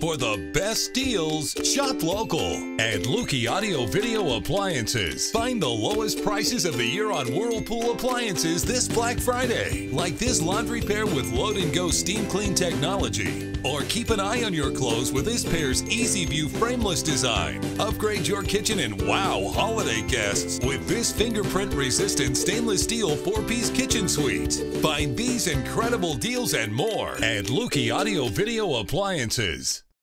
For the best deals, shop local. at Luecke Audio Video Appliances. Find the lowest prices of the year on Whirlpool appliances this Black Friday. Like this laundry pair with load and go steam clean technology. Or keep an eye on your clothes with this pair's Easy View frameless design. Upgrade your kitchen and wow holiday guests with this fingerprint resistant stainless steel four piece kitchen suite. Find these incredible deals and more at Luecke Audio Video Appliances.